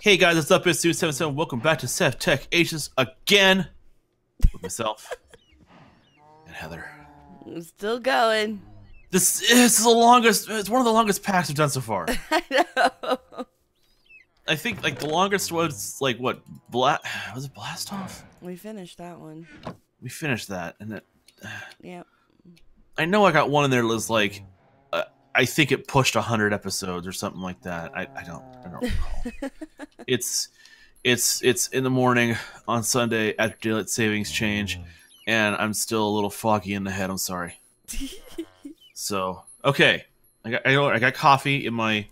Hey guys, what's up? It's Stu77. Welcome back to SevTech Ages again with myself and Heather. I'm still going. This this is the longest. It's one of the longest packs we've done so far. I know. I think like the longest was like what? Bla- was it Blast Off? We finished that one. We finished that, and it, Yep. I know I got one in there that was like, uh, I think it pushed hundred episodes or something like that. I, I don't I don't recall. it's it's it's in the morning on Sunday after daylight savings change, and I'm still a little foggy in the head. I'm sorry. So okay, I got I, know- I got coffee in my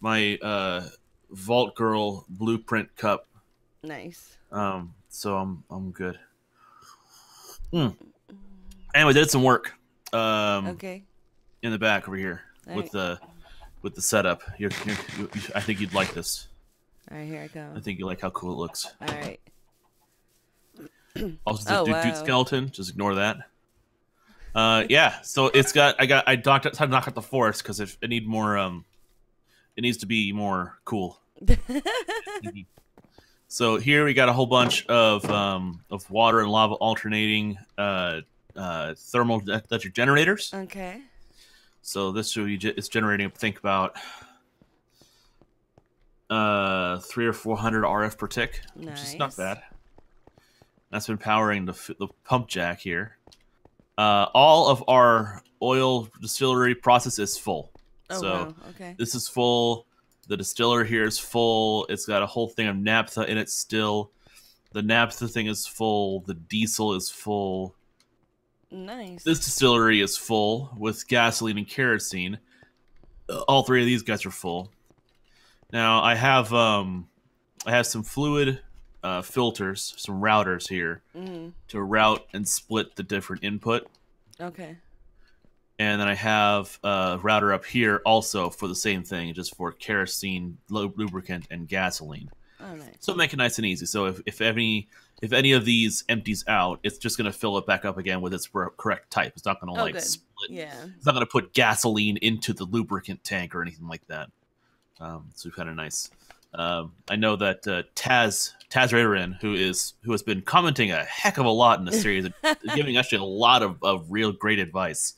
my uh, Vault Girl Blueprint cup. nice. Um, so I'm I'm good. Hmm. Anyway, did some work. Um, Okay. in the back over here All with right. the with the setup. You're, you're, you I think you'd like this. All right, here I go. I think you like how cool it looks. All right. Also, the Oh, dude, dude skeleton. Just ignore that. Uh, yeah. So it's got. I got. I knocked. Had to knock out the forest because if it need more. Um, it needs to be more cool. So here we got a whole bunch of um of water and lava alternating uh uh thermal electric generators. okay. So this should be it's generating think about uh three or four hundred RF per tick, which is not bad. That's been powering the the pump jack here. Uh, all of our oil distillery process is full. Oh so wow. Okay. this is full. The distiller here is full. It's got a whole thing of naphtha in it still. The naphtha thing is full. The diesel is full. Nice. This distillery is full with gasoline and kerosene. All three of these guys are full. Now I have um, I have some fluid uh, filters, some routers here Mm, to route and split the different input, okay. and then I have a router up here also for the same thing, just for kerosene, lubricant, and gasoline. Oh nice. So make it nice and easy. So if, if any if any of these empties out, it's just gonna fill it back up again with its correct type. It's not gonna Oh, like good. split. Yeah. It's not gonna put gasoline into the lubricant tank or anything like that. Um, so kind of nice. Um, I know that uh, Taz Taz Raiderin, who is who has been commenting a heck of a lot in the series, and giving actually a lot of, of real great advice.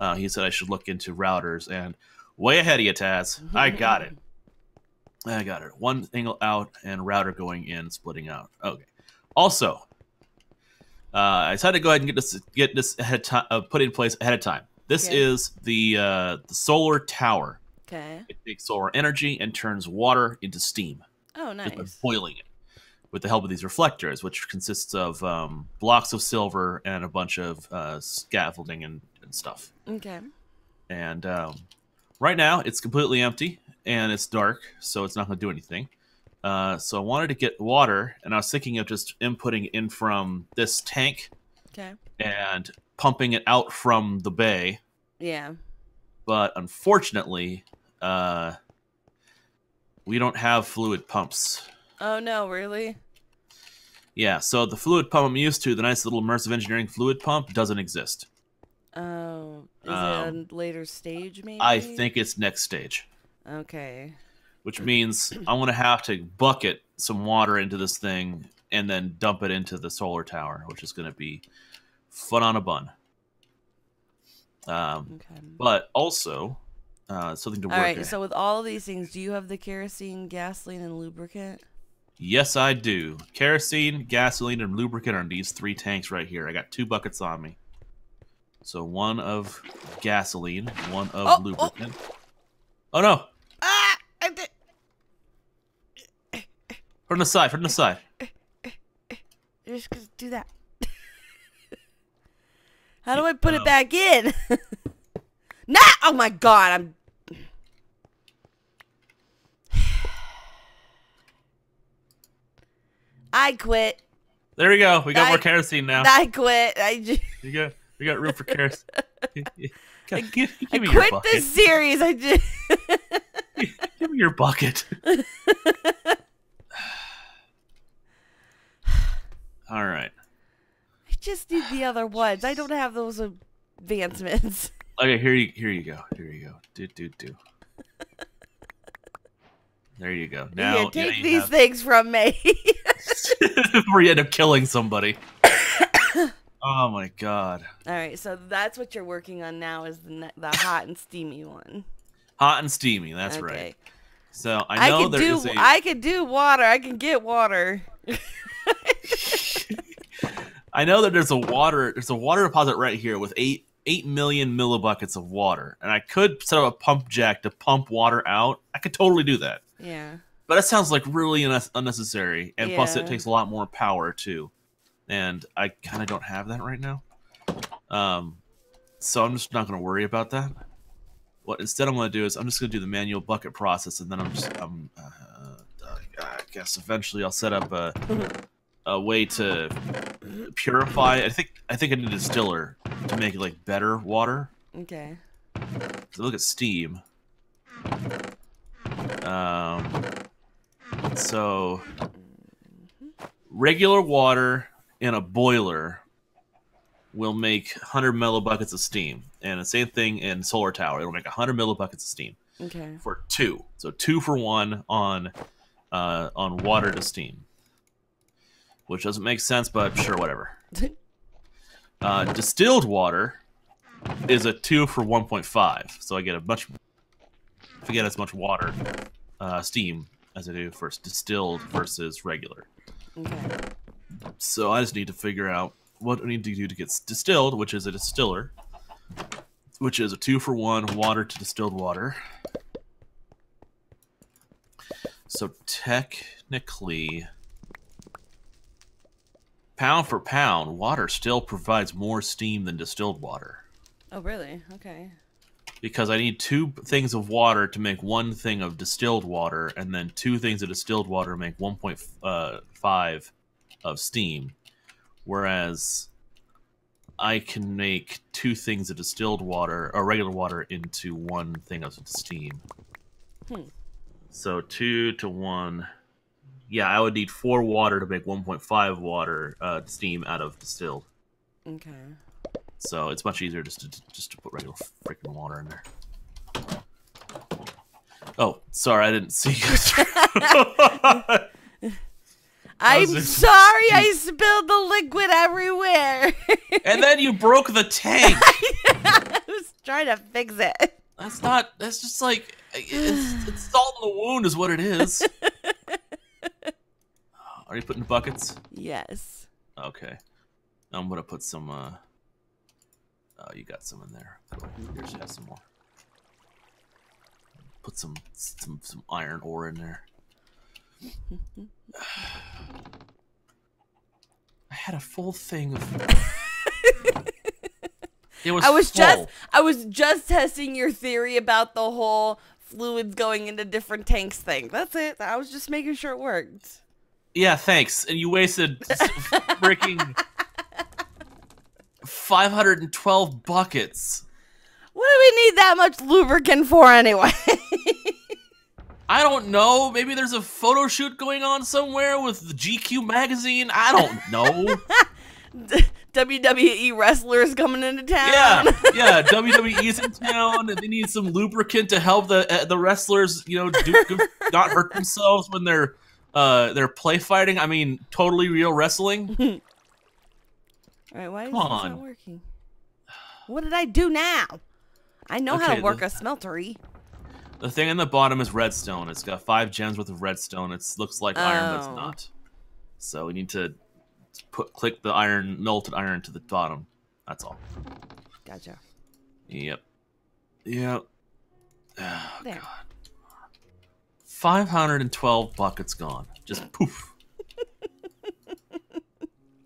Uh, he said I should look into routers, and way ahead of you, Taz. I got it. I got it. One angle out and router going in, splitting out. Okay. Also, uh, I decided to go ahead and get this get this ahead of time, uh, put in place ahead of time. This Okay. is the uh, the solar tower. Okay. It takes solar energy and turns water into steam Oh just by nice. boiling it with the help of these reflectors, which consists of um, blocks of silver and a bunch of uh, scaffolding and, and stuff. Okay. And um, right now, it's completely empty and it's dark, so it's not going to do anything. Uh, so I wanted to get water, and I was thinking of just inputting in from this tank Okay. and pumping it out from the bay. Yeah. But unfortunately, uh, we don't have fluid pumps. Oh no, really? Yeah, so the fluid pump I'm used to, the nice little immersive engineering fluid pump, doesn't exist. Oh, is Um, it a later stage maybe? I think it's next stage, Okay. Which means I'm going to have to bucket some water into this thing and then dump it into the solar tower, which is going to be fun on a bun. Um, Okay. but also, uh, something to work All right. at. So with all of these things, do you have the kerosene, gasoline, and lubricant? Yes, I do. Kerosene, gasoline, and lubricant are in these three tanks right here. I got two buckets on me. So one of gasoline, one of Oh, oh. lubricant. Oh. no! Ah! I did. From the side, from the side. You're just gonna do that. How do I put it back in? nah! Oh my god! I'm. I quit. There we go. We got I- more kerosene now. I quit. I just. We got we got room for kerosene. give, give I me your quit bucket. this series. I just. Give me your bucket. All right. I just need the other ones. I don't have those advancements. Okay, here you here you go. Here you go. Do do do. There you go. Now Here, take now these have- things from me. before you end up killing somebody. oh my god. All right, so that's what you're working on now is the ne- the hot and steamy one. Hot and steamy, that's okay. right. So I, I know could there do is a I could do water. I can get water. I know that there's a water there's a water deposit right here with eight eight million millibuckets of water. And I could set up a pump jack to pump water out. I could totally do that. Yeah. But that sounds like really unne- unnecessary. And plus it takes a lot more power too. And I kinda don't have that right now. Um so I'm just not gonna worry about that. What instead I'm gonna do is I'm just gonna do the manual bucket process, and then I'm just I'm uh, I guess eventually I'll set up a a way to purify. I think I think I need a distiller to make like better water. Okay. So look at steam. Um, so regular water in a boiler will make 100 millibuckets of steam, and the same thing in solar tower. It'll make 100 millibuckets of steam Okay. for two. So two for one on uh, on water to steam, which doesn't make sense, but sure, whatever. Uh, distilled water is a two for 1.5, so I get a much I get as much water uh, steam as I do for distilled versus regular. Okay. So I just need to figure out what I need to do to get distilled, which is a distiller, which is a two for one water to distilled water. So technically, pound for pound, water still provides more steam than distilled water Oh, really? Okay. because I need two things of water to make one thing of distilled water, and then two things of distilled water to make 1.5 of steam. Whereas I can make two things of distilled water or regular water into one thing of steam. Hmm. So two to one. Yeah, I would need four water to make 1.5 water uh, steam out of distilled. Okay. So it's much easier just to just to put regular freaking water in there. Oh, sorry, I didn't see you. I'm sorry I spilled the liquid everywhere. and then you broke the tank. I was trying to fix it. That's not. That's just like it's, it's salt in the wound, is what it is. Are you putting buckets? Yes. Okay, I'm gonna put some. uh Oh, you got some in there. Cool. Here's have some more. Put some some some iron ore in there. I had a full thing of. it was. I was full. just I was just testing your theory about the whole fluids going into different tanks thing. That's it. I was just making sure it worked. Yeah, thanks. And you wasted freaking 512 buckets. What do we need that much lubricant for anyway? I don't know. Maybe there's a photo shoot going on somewhere with the GQ magazine. I don't know. WWE wrestlers coming into town. yeah, yeah. WWE's in town, and they need some lubricant to help the uh, the wrestlers, you know, do- not hurt themselves when they're uh they're play fighting. I mean, totally real wrestling. All right, why is Come this on. not working? What did I do now? I know how to work the- a smeltery. The thing in the bottom is redstone. It's got five gems worth of redstone. It looks like iron, but it's Oh. not. So we need to put click the iron melted iron to the bottom. That's all. Gotcha. Yep. Yep. Oh, There. God. 512 buckets gone. Just poof.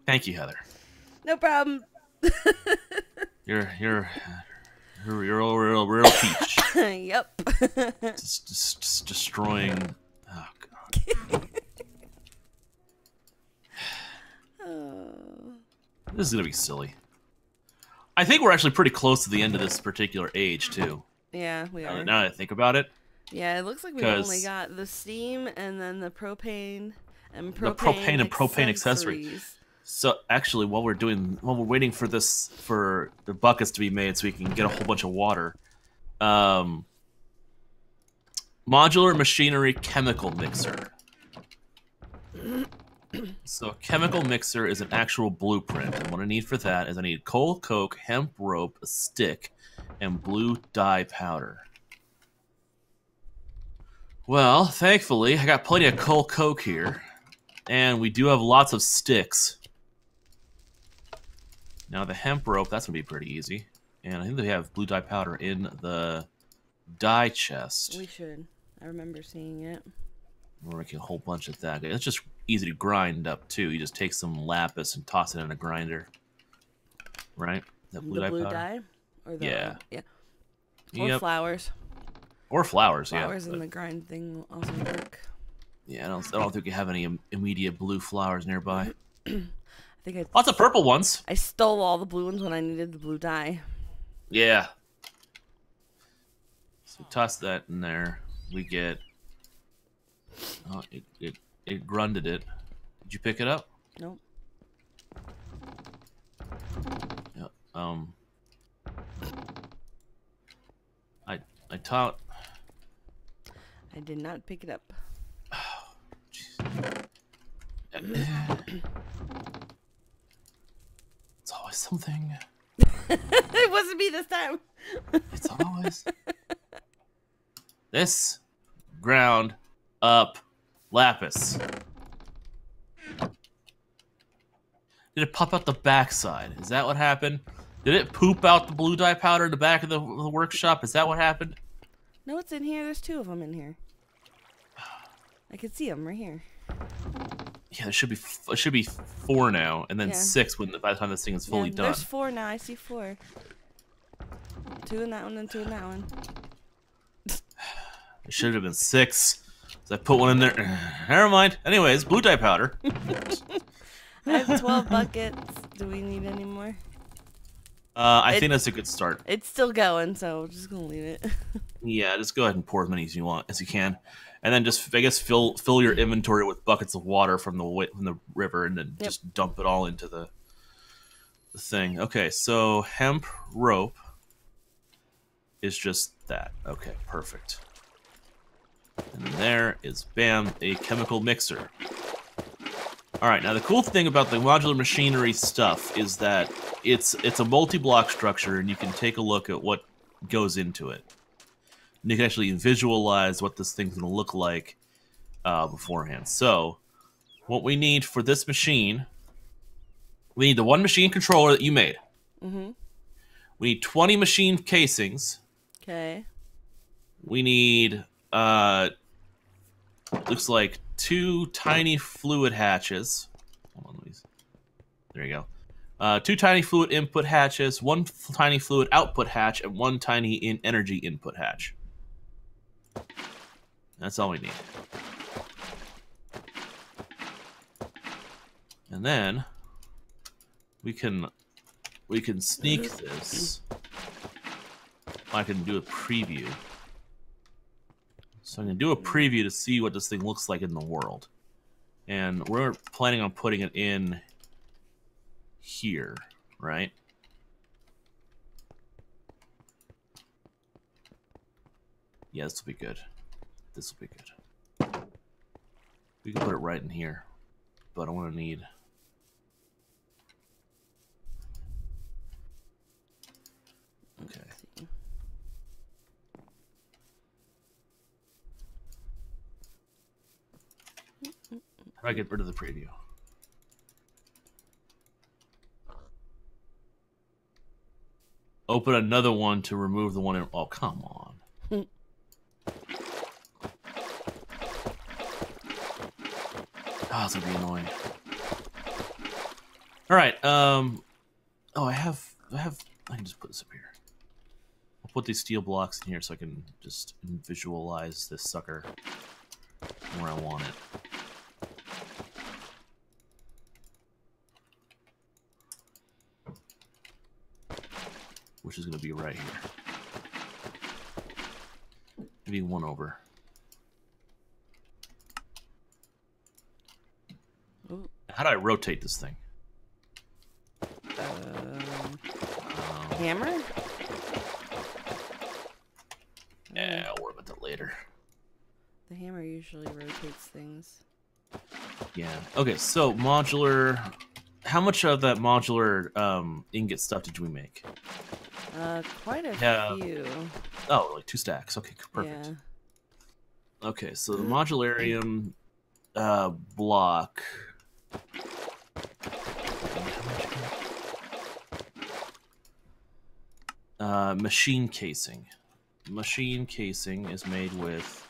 Thank you, Heather. No problem. You're you're you're you're a real real peach. yep. just, just, just destroying. Oh god. Oh. This is gonna be silly. I think we're actually pretty close to the end of this particular age too. yeah, we are. now that I think about it, Yeah, it looks like we only got the steam and then the propane and propane The propane and propane accessories. So actually, while we're doing, while we're waiting for this for the buckets to be made, so we can get a whole bunch of water, um, modular machinery chemical mixer. So a chemical mixer is an actual blueprint, and what I need for that is I need coal, coke, hemp rope, a stick, and blue dye powder. Well, thankfully, I got plenty of coal coke here, and we do have lots of sticks. Now the hemp rope, that's gonna be pretty easy, and I think they have blue dye powder in the dye chest. We should. I remember seeing it. We're making a whole bunch of that. It's just easy to grind up too. You just take some lapis and toss it in a grinder, right? That the blue powder? dye, or the Yeah. yeah, or Yep. flowers. Or flowers, Flowers yeah. in but- the grind thing will also work. yeah, I don't, I don't think we have any immediate blue flowers nearby. I think I Lots of purple ones. I stole all the blue ones when I needed the blue dye. Yeah. So toss that in there. We get. Oh, it it it grunted it. Did you pick it up? Nope. Yeah. Um. I I taught. I did not pick it up. Oh, it's always something. it wasn't me this time. It's always this ground up lapis. Did it pop out the backside? Is that what happened? Did it poop out the blue dye powder in the back of the, the workshop? Is that what happened? No, it's in here. There's two of them in here. I can see them right here. Yeah, there should be f- it should be four now, and then Yeah. six when by the time this thing is fully yeah, done. There's four now. I see four. Two in that one and two in that one. It should have been six. So I put one in there. Never mind. Anyways, blue dye powder. I have 12 buckets. Do we need any more? Uh, I It- think that's a good start. It's still going, so we're just gonna leave it. Yeah, just go ahead and pour as many as you want as you can, and then just I guess fill fill your inventory with buckets of water from the from the river, and then Yep. just dump it all into the the thing. Okay, so hemp rope is just that. Okay, perfect. And there is bam a chemical mixer. All right, now the cool thing about the modular machinery stuff is that it's it's a multi-block structure, and you can take a look at what goes into it. And you can actually visualize what this thing's going to look like uh, beforehand. So, what we need for this machine, we need the one machine controller that you made. mm-hmm. We need 20 machine casings. Okay. We need, uh, looks like two tiny fluid hatches. Hold on. There you go. Uh, two tiny fluid input hatches, one f- tiny fluid output hatch, and one tiny in energy input hatch. That's all we need. And then we can we can sneak this. I can do a preview. So I'm going to do a preview to see what this thing looks like in the world. And we're planning on putting it in here, right? Yeah, this will be good. This will be good. We can put it right in here. But I want to need... Okay. How do I get rid of the preview? Open another one to remove the one in. Oh, come on. Oh, it's gonna be annoying. All right. Um. Oh, I have. I have. I can just put this up here. I'll put these steel blocks in here so I can just visualize this sucker where I want it. which is going to be right here. Maybe one over. Ooh. How do I rotate this thing? Uh, um. um yeah, I'll worry about that later. The hammer usually rotates things. Yeah. Okay, so modular. How much of that modular um, ingot stuff did we make? Uh, quite a Yeah. few. Oh, like two stacks. Okay, perfect. Yeah. Okay, so the modularium uh, block. Uh, machine casing. Machine casing is made with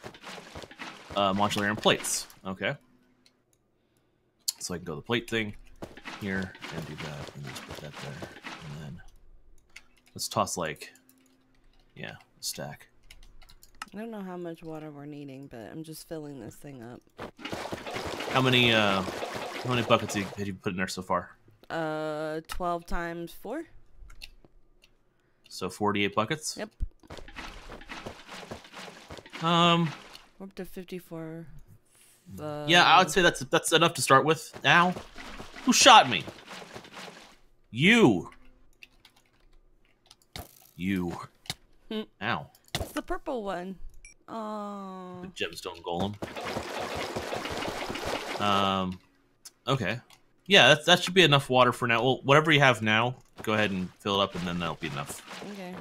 uh, modularium plates. Okay. So I can go the plate thing here and do that, and just put that there, and then let's toss like, yeah, a stack. I don't know how much water we're needing, but I'm just filling this thing up. How many uh how many buckets have you- put in there so far? Uh, 12 times 4? So 48 buckets? Yep. Um We're up to 54. Uh, yeah, I would say that's that's enough to start with. Now, who shot me? You. You. Hmm. Ow. It's the purple one. Oh. The gemstone golem. Um okay. Yeah, that that should be enough water for now. Well, whatever you have now, go ahead and fill it up and then that'll be enough. Okay.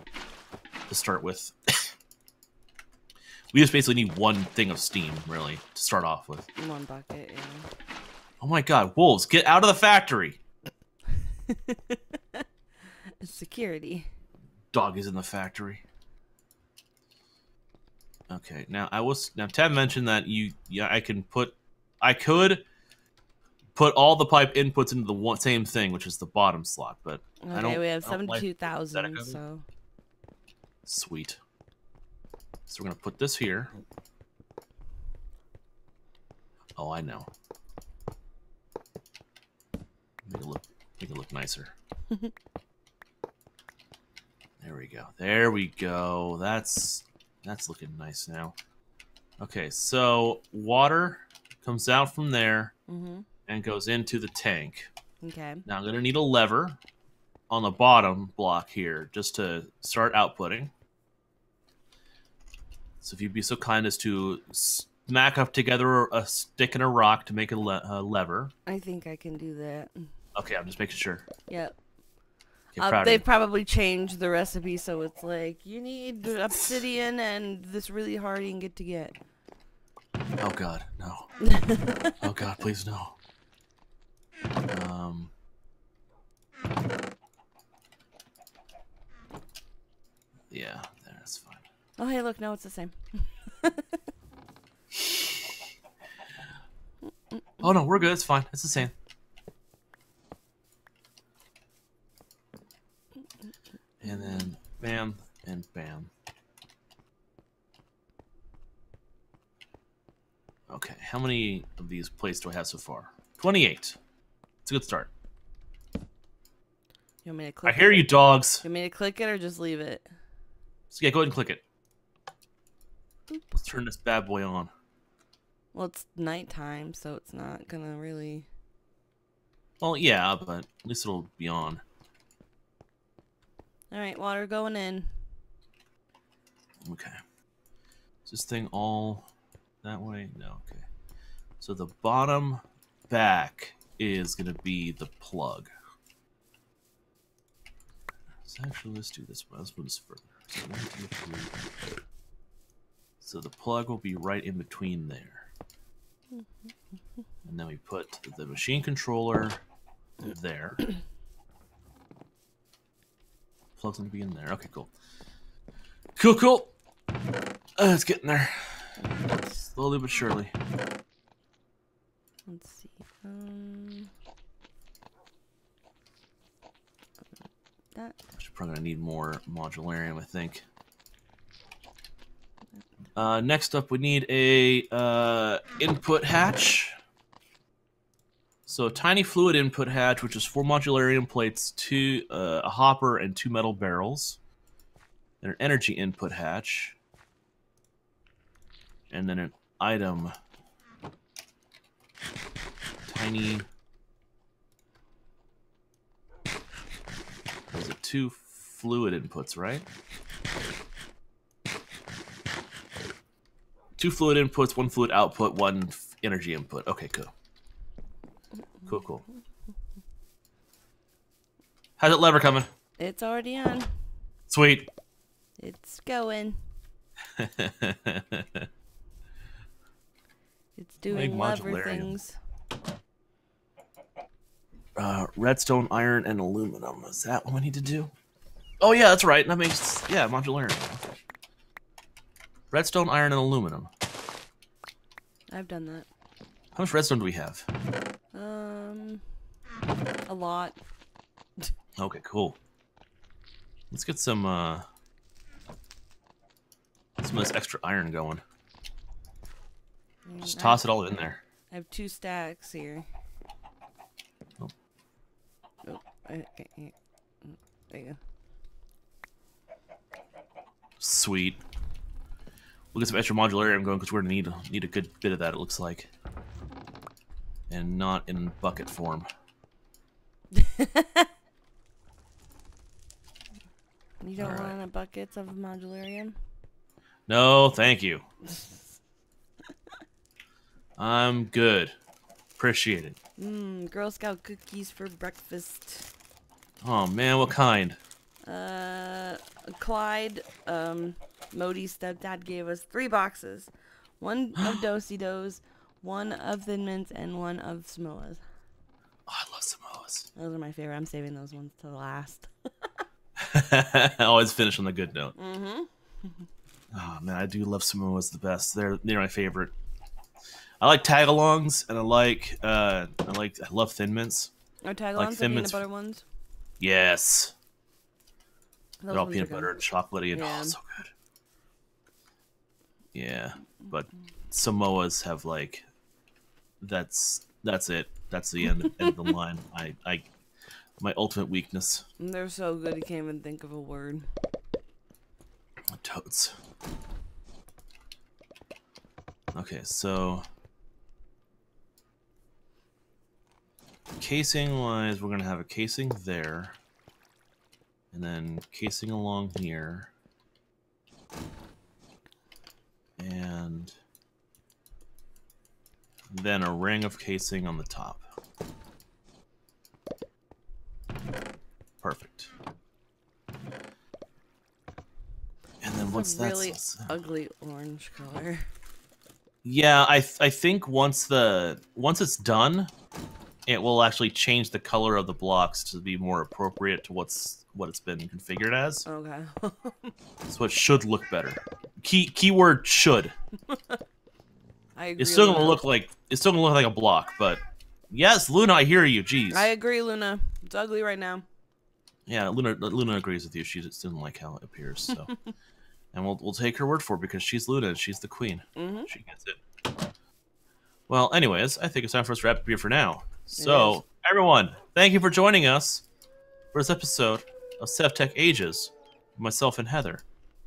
to start with. we just basically need one thing of steam, really, to start off with. One bucket, yeah. Oh my god, wolves, get out of the factory! Security. Dog is in the factory. Okay, now I was now Tab mentioned that you yeah I can put I could put all the pipe inputs into the one same thing, which is the bottom slot, but I Okay, don't we have I like- 72,000, so. sweet. So we're gonna put this here. Oh, I know. Make it look make it look nicer. there we go. There we go. That's that's looking nice now. Okay, so water comes out from there Mm-hmm. and goes into the tank. Okay. Now I'm going to need a lever on the bottom block here just to start outputting. So if you'd be so kind as to smack up together a stick and a rock to make a, le- a lever. I think I can do that. Okay, I'm just making sure. Yep. Uh, they've probably changed the recipe so it's like you need obsidian and this really hard ingot to get. Oh god, no. oh god, please no. Um. Yeah, that's fine. Oh hey, look, no, it's the same. Oh no, we're good. It's fine. It's the same. And then bam and bam. Okay, how many of these plates do I have so far? 28. It's a good start. You want me to I hear it? you, dogs. You want me to click it or just leave it? So yeah, go ahead and click it. Boop. Let's turn this bad boy on. Well, it's nighttime, so it's not gonna really. Well, yeah, but at least it'll be on. All right, water going in. Okay. Is this thing all that way? No, okay. So the bottom back is going to be the plug. So actually, let's do this. Let's move this further. So, one, two, three. so the plug will be right in between there. And then we put the machine controller there. Plug's gonna be in there. Okay, cool. Cool, cool. Uh, it's getting there. Slowly but surely. Let's see. Um. That. We're probably gonna need more modularium, I think. Uh, next up, we need a uh, input hatch. So a tiny fluid input hatch, which is four modularium plates, two uh, a hopper, and two metal barrels. An energy input hatch. And then an item. Tiny. Was it two fluid inputs, right? Two fluid inputs, one fluid output, one f- energy input. Okay, cool. Cool, cool. How's that lever coming? It's already on. Sweet. It's going. It's doing lever modularium. things. uh, redstone, iron, and aluminum. Is that what we need to do? Oh yeah, that's right. That makes yeah modularity. Okay. Redstone, iron, and aluminum. I've done that. How much redstone do we have? Um, a lot. Okay, cool. Let's get some uh some of this extra iron going. Just Mm, toss it all in there. I have two stacks here. Oh. Oh, okay. Mm, There you go. Sweet. We'll get some extra modularium going because we're gonna need need a good bit of that. It looks like, and not in bucket form. You don't Alright. want buckets of modularium? No, thank you. I'm good. Appreciate it. Mmm, Girl Scout cookies for breakfast. Oh man, what kind? Uh, Clyde, um, Modi's stepdad gave us three boxes. One of Do-si-do's, one of Thin Mints, and one of Samoa's. Oh, I love Samoas. Those are my favorite. I'm saving those ones to last. Always finish on the good note. Mm-hmm. Oh man, I do love Samoas the best. They're they're my favorite. I like tagalongs and I like uh I like I love thin mints. Or tagalongs, Like the Thin peanut Mints- butter ones. Yes. Those They're all peanut butter and chocolatey and Yeah. oh so good. Yeah, but Samoas have like that's that's it. That's the end, end of the line. I I my ultimate weakness. They're so good, you can't even think of a word. Totes. Okay, so casing wise, we're gonna have a casing there, and then casing along here, and then a ring of casing on the top. Perfect. And then It's once a that's really all ugly orange color. yeah, I th- I think once the once it's done, it will actually change the color of the blocks to be more appropriate to what's what it's been configured as. Okay. So it should look better. Key keyword should. I agree. It's still gonna look like it's still gonna look like a block, but yes, Luna, I hear you. Jeez. I agree, Luna. It's ugly right now. Yeah, Luna Luna agrees with you. She just didn't like how it appears. So, and we'll we'll take her word for it because she's Luna and she's the queen. Mm-hmm. She gets it. Well, anyways, I think it's time for us to wrap up here for now. So, everyone, thank you for joining us for this episode of Tech Ages, myself and Heather.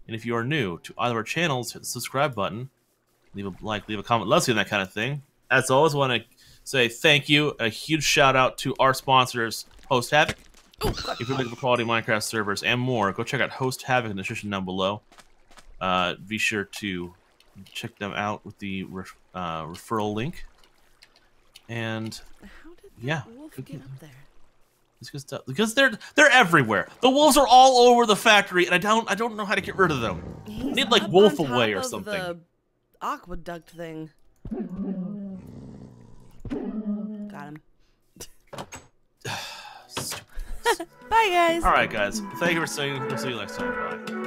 And if you are new to either of our channels, hit the subscribe button, leave a like, leave a comment, love seeing that kind of thing. As always, want to say thank you, a huge shout out to our sponsors, Host Havoc. If you're looking for quality Minecraft servers and more, go check out Host Havoc in the description down below. Uh, be sure to check them out with the ref- uh, referral link. And How did Yeah, wolf get up there? it's good stuff because they're they're everywhere. The wolves are all over the factory, and I don't I don't know how to get rid of them. He's need, like, wolf away or something. The aqueduct thing. Got him. Bye, guys. All right, guys. Thank you for seeing. We'll see you next time. Bye.